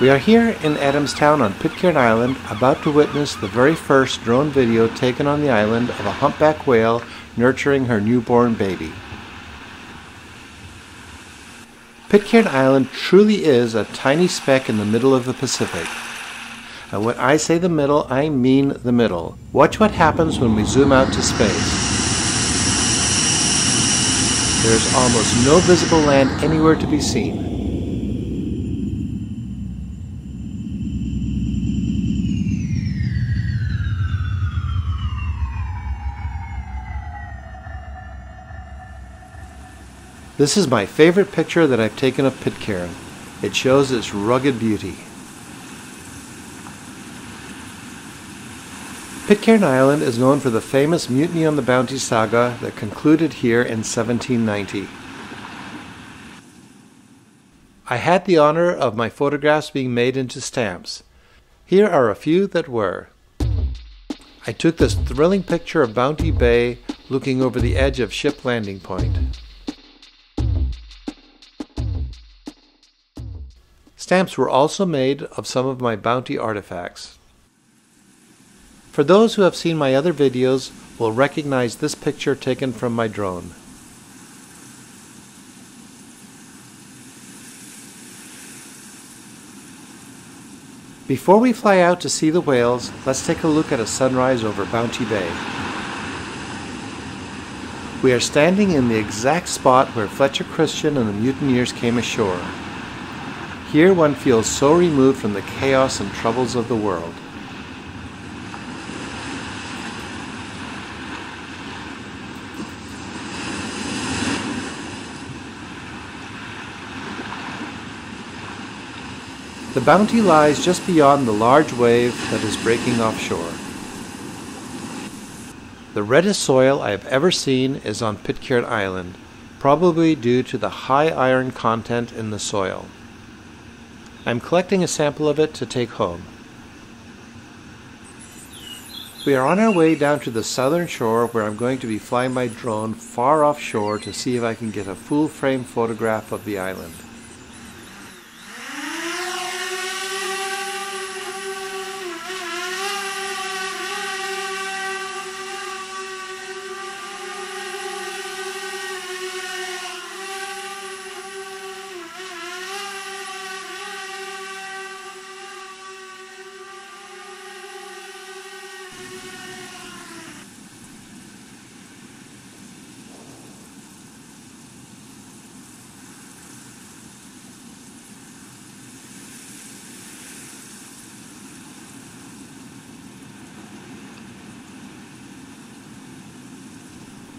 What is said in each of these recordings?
We are here in Adamstown on Pitcairn Island about to witness the very first drone video taken on the island of a humpback whale nurturing her newborn baby. Pitcairn Island truly is a tiny speck in the middle of the Pacific. And when I say the middle, I mean the middle. Watch what happens when we zoom out to space. There's almost no visible land anywhere to be seen. This is my favorite picture that I've taken of Pitcairn. It shows its rugged beauty. Pitcairn Island is known for the famous Mutiny on the Bounty saga that concluded here in 1790. I had the honor of my photographs being made into stamps. Here are a few that were. I took this thrilling picture of Bounty Bay looking over the edge of Ship Landing Point. Stamps were also made of some of my bounty artifacts. For those who have seen my other videos will recognize this picture taken from my drone. Before we fly out to see the whales, let's take a look at a sunrise over Bounty Bay. We are standing in the exact spot where Fletcher Christian and the mutineers came ashore. Here one feels so removed from the chaos and troubles of the world. The Bounty lies just beyond the large wave that is breaking offshore. The reddest soil I have ever seen is on Pitcairn Island, probably due to the high iron content in the soil. I'm collecting a sample of it to take home. We are on our way down to the southern shore where I'm going to be flying my drone far offshore to see if I can get a full frame photograph of the island.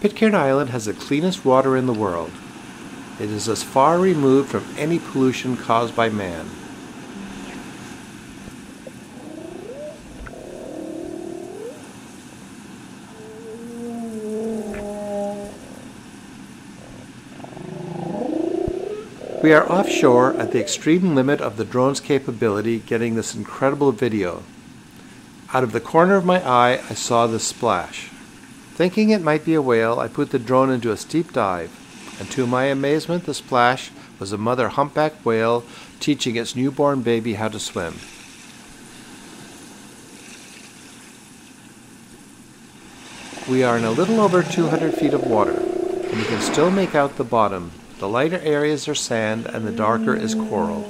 Pitcairn Island has the cleanest water in the world. It is as far removed from any pollution caused by man. We are offshore at the extreme limit of the drone's capability getting this incredible video. Out of the corner of my eye I saw this splash. Thinking it might be a whale, I put the drone into a steep dive, and to my amazement, the splash was a mother humpback whale teaching its newborn baby how to swim. We are in a little over 200 feet of water, and you can still make out the bottom. The lighter areas are sand, and the darker is coral.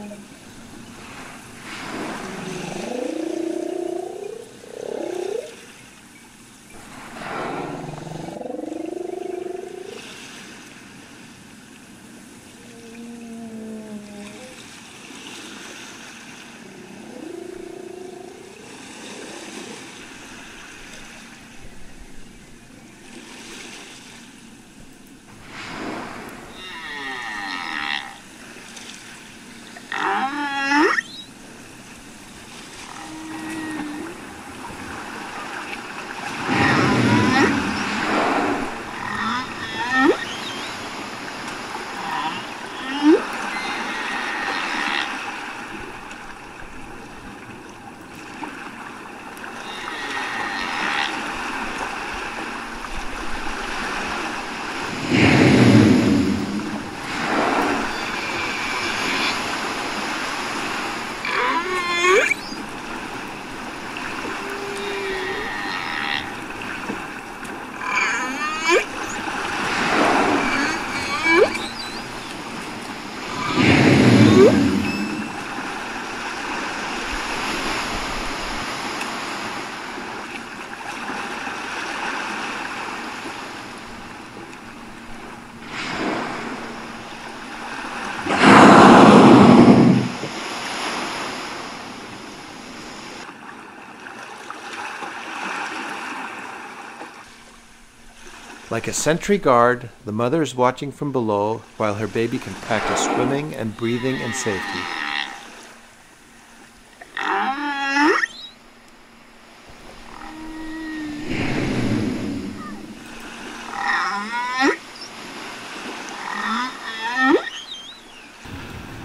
Like a sentry guard, the mother is watching from below while her baby can practice swimming and breathing in safety.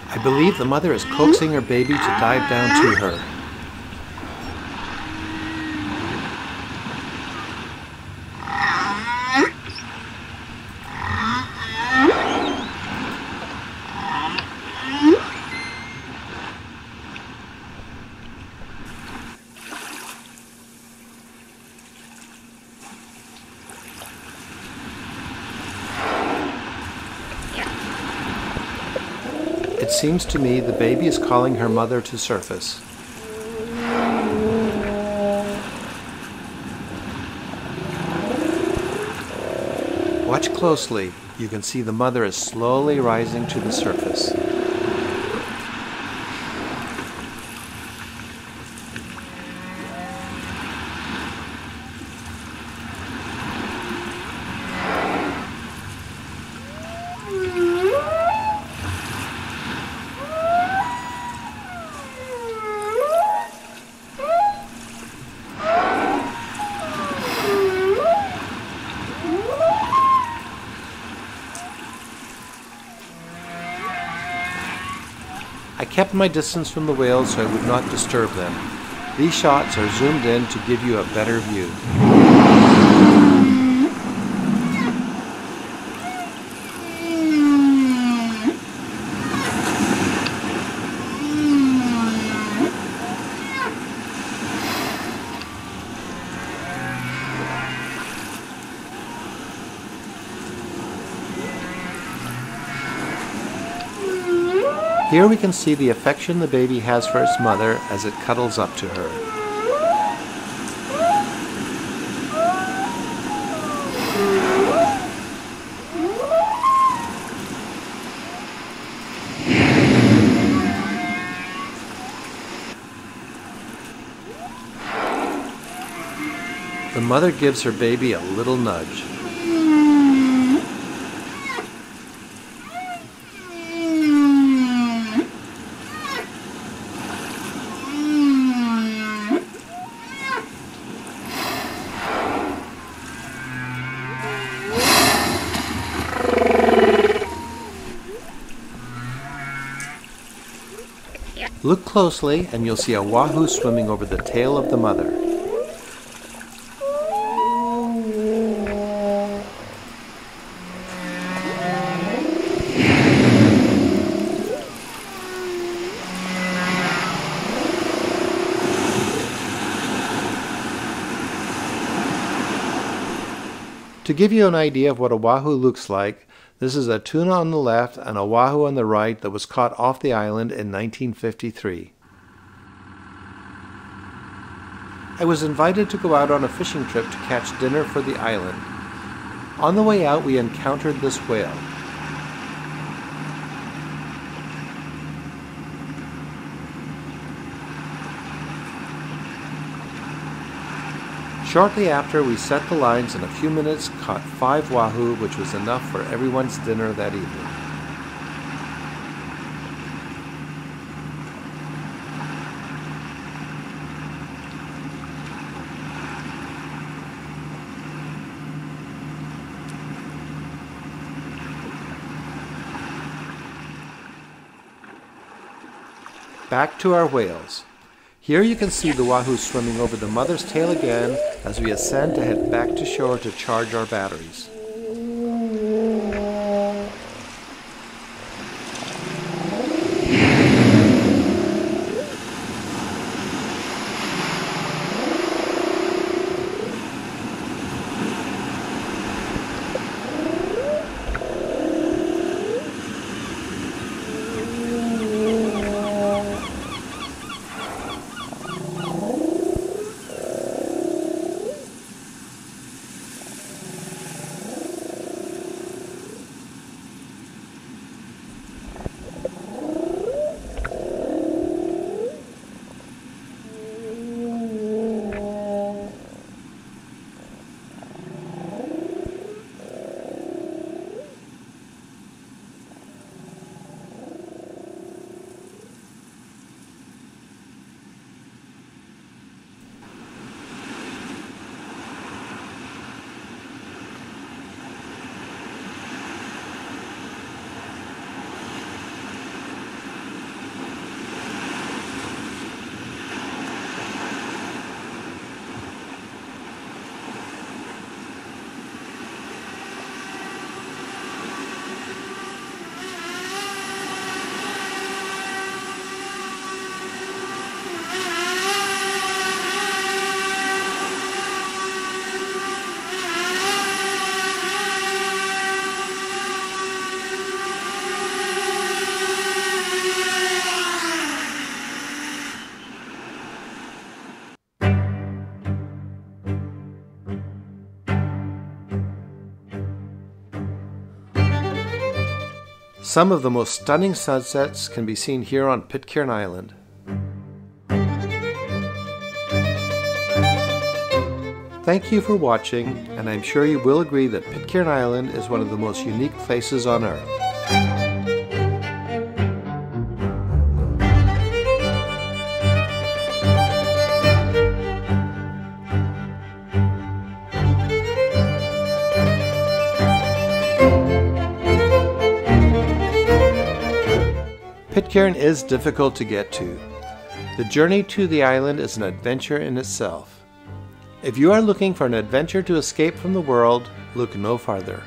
I believe the mother is coaxing her baby to dive down to her. Seems to me the baby is calling her mother to surface. Watch closely. You can see the mother is slowly rising to the surface. I kept my distance from the whales so I would not disturb them. These shots are zoomed in to give you a better view. Here we can see the affection the baby has for its mother as it cuddles up to her. The mother gives her baby a little nudge. Look closely and you'll see a wahoo swimming over the tail of the mother. To give you an idea of what a wahoo looks like, this is a tuna on the left and a wahoo on the right that was caught off the island in 1953. I was invited to go out on a fishing trip to catch dinner for the island. On the way out, we encountered this whale. Shortly after, we set the lines in a few minutes caught five wahoo, which was enough for everyone's dinner that evening. Back to our whales. Here you can see the wahoo swimming over the mother's tail again as we ascend to head back to shore to charge our batteries. Some of the most stunning sunsets can be seen here on Pitcairn Island. Thank you for watching, and I'm sure you will agree that Pitcairn Island is one of the most unique places on Earth. Pitcairn is difficult to get to. The journey to the island is an adventure in itself. If you are looking for an adventure to escape from the world, look no farther.